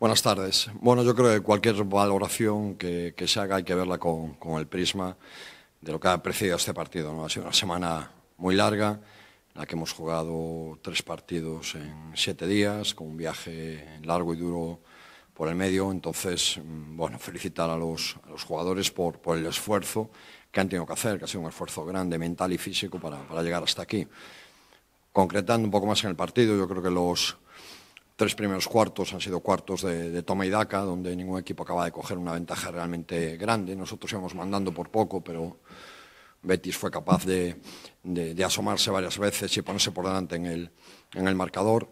Buenas tardes. Bueno, yo creo que cualquier valoración que, que se haga hay que verla con, con, el prisma de lo que ha precedido este partido. ¿no? Ha sido una semana muy larga, en la que hemos jugado tres partidos en siete días, con un viaje largo y duro por el medio. Entonces, mm, bueno, felicitar a los, a los jugadores por, por el esfuerzo que han tenido que hacer, que ha sido un esfuerzo grande, mental y físico, para, para llegar hasta aquí. Concretando un poco más en el partido, yo creo que los tres primeros cuartos han sido cuartos de, de, toma y daca, donde ningún equipo acaba de coger una ventaja realmente grande. Nosotros íbamos mandando por poco, pero Betis fue capaz de, de, de asomarse varias veces y ponerse por delante en el, en el, marcador.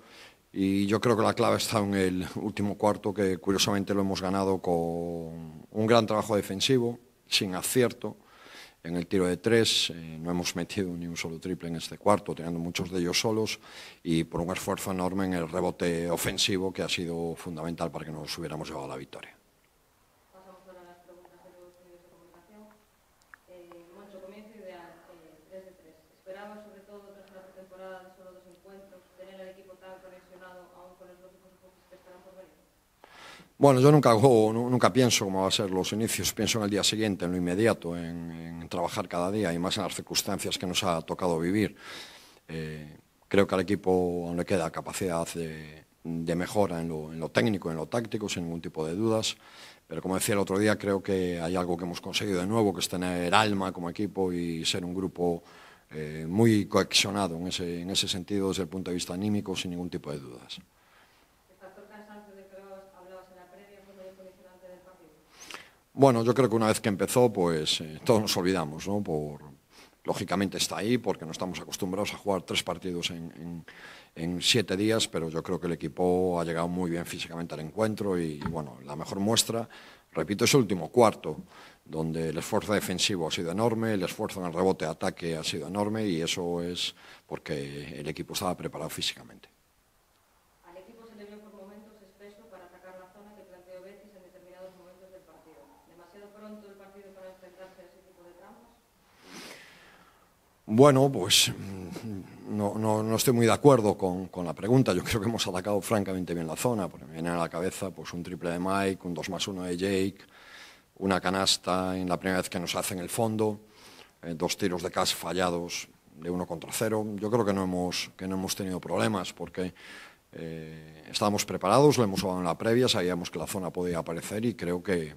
Y yo creo que la clave está en el último cuarto, que curiosamente lo hemos ganado con un gran trabajo defensivo, sin acierto en el tiro de tres, eh, no hemos metido ni un solo triple en este cuarto, teniendo muchos de ellos solos y por un esfuerzo enorme en el rebote ofensivo que ha sido fundamental para que nos hubiéramos llevado a la victoria. Bueno, yo nunca, nunca pienso cómo va a ser los inicios, pienso en el día siguiente, en lo inmediato, en, trabajar cada día y más en las circunstancias que nos ha tocado vivir. Eh, creo que al equipo aún le queda capacidad de, de mejora en lo, en lo, técnico, en lo táctico, sin ningún tipo de dudas. Pero como decía el otro día, creo que hay algo que hemos conseguido de nuevo, que es tener alma como equipo y ser un grupo eh, muy cohesionado en ese, en ese sentido desde el punto de vista anímico, sin ningún tipo de dudas. Bueno, yo creo que una vez que empezó, pues eh, todos nos olvidamos, ¿no? Por, lógicamente está ahí porque no estamos acostumbrados a jugar tres partidos en, siete días, pero yo creo que el equipo ha llegado muy bien físicamente al encuentro y, bueno, la mejor muestra, repito, es el último cuarto, donde el esfuerzo defensivo ha sido enorme, el esfuerzo en el rebote-ataque ha sido enorme y eso es porque el equipo estaba preparado físicamente. Bueno, pues mm, no, no, no, estoy muy de acuerdo con, con, la pregunta. Yo creo que hemos atacado francamente bien la zona, porque me viene a la cabeza pues, un triple de Mike, un 2 más 1 de Jake, una canasta en la primera vez que nos hacen el fondo, eh, dos tiros de cas fallados de uno contra cero. Yo creo que no hemos, que no hemos tenido problemas porque eh, estábamos preparados, lo hemos jugado en la previa, sabíamos que la zona podía aparecer y creo que,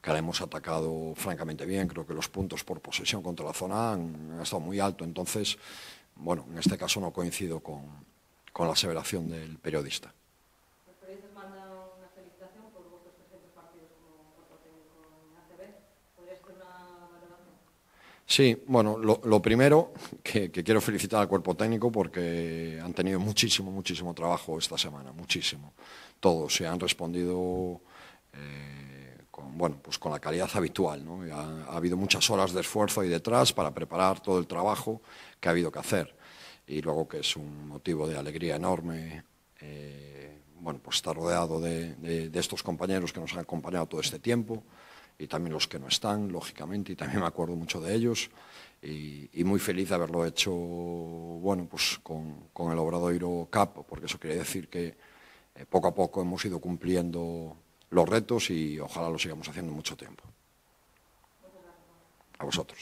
que la hemos atacado francamente bien. Creo que los puntos por posesión contra la zona han, han estado muy alto. Entonces, bueno, en este caso no coincido con, con la aseveración del periodista. Los periodistas mandan una felicitación por vuestros 300 partidos como cuerpo técnico en ACB. ¿Podría ser una valoración? Sí, bueno, lo, lo primero que, que, quiero felicitar al cuerpo técnico porque han tenido muchísimo, muchísimo trabajo esta semana, muchísimo. Todos se han respondido eh, con, bueno, pues con la calidad habitual. ¿no? Ha, ha, habido muchas horas de esfuerzo ahí detrás para preparar todo el trabajo que ha habido que hacer. Y luego que es un motivo de alegría enorme eh, bueno, pues estar rodeado de, estos compañeros que nos han acompañado todo este tiempo y también los que no están, lógicamente, y también me acuerdo mucho de ellos. Y, muy feliz de haberlo hecho bueno, pues con, con el Obradoiro Cup, porque eso quiere decir que eh, poco a poco hemos ido cumpliendo los retos y ojalá lo sigamos haciendo mucho tiempo. A vosotros.